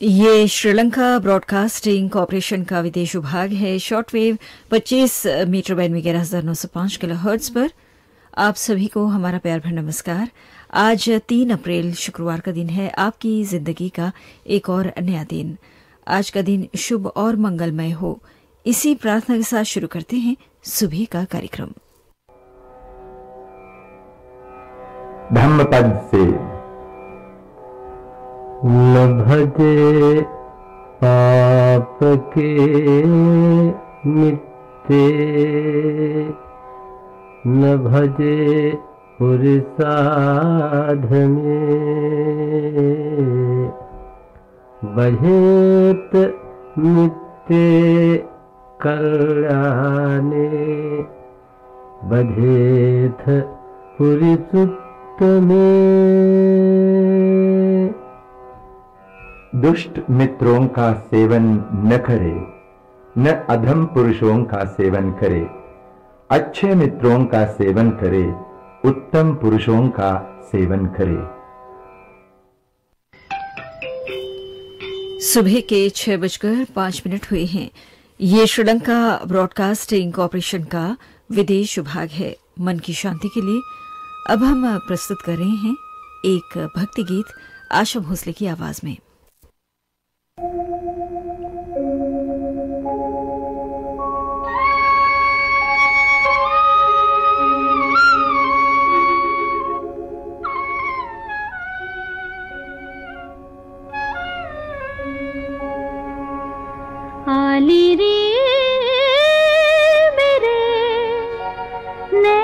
ये Sri Lanka broadcasting corporation का विदेश विभाग है। शॉर्टवेव 25 मीटर बैंड में ग्यारह हज़ार नौ सौ पाँच किलो हर्ट्ज पर। आप सभी को हमारा प्यार भर नमस्कार। आज तीन अप्रैल शुक्रवार का दिन है। आपकी ज़िंदगी का एक और नया दिन। आज का दिन शुभ और मंगलमय हो। इसी प्रार्थना के साथ शुरू करते हैं सुबह का कार्यक्रम। धम्मपद से न भजे पापके मित्ते। न भजे पुरसाधमे बहेत मित्ते कल्याणे। बधेथ पुरुषुत्तमे। दुष्ट मित्रों का सेवन न करे, न अधम पुरुषों का सेवन करे। अच्छे मित्रों का सेवन करे, उत्तम पुरुषों का सेवन करे। सुबह के छह बजकर पाँच मिनट हुए हैं। ये श्रीलंका ब्रॉडकास्टिंग कॉरपोरेशन का विदेश विभाग है। मन की शांति के लिए अब हम प्रस्तुत कर रहे हैं एक भक्ति गीत आशा भोसले की आवाज़ में। आली रे मेरे। नैना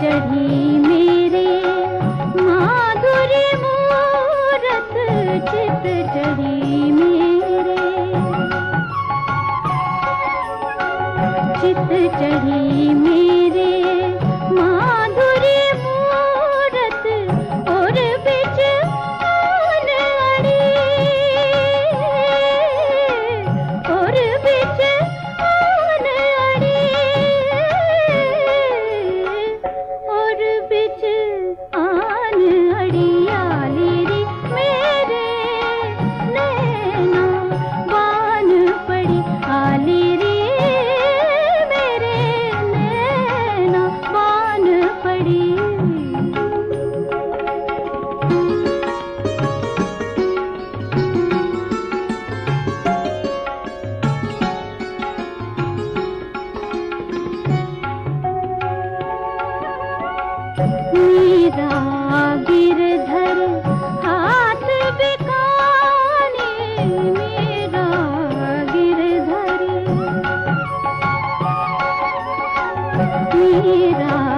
चढ़ी मेरे माधुरी मूरत चित चढ़ी मेरे। चित चढ़ी मेरे मेरा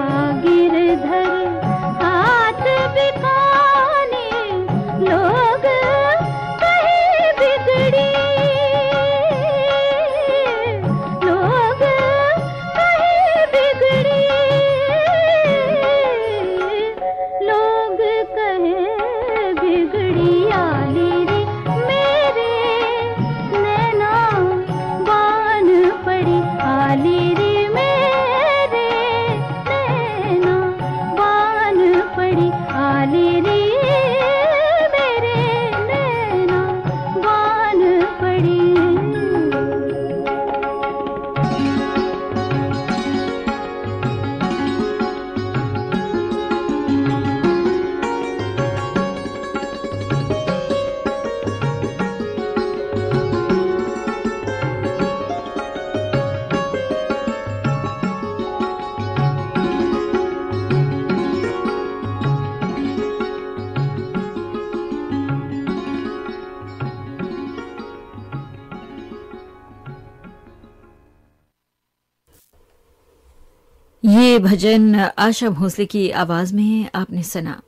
ये भजन आशा भोसले की आवाज़ में आपने सुना।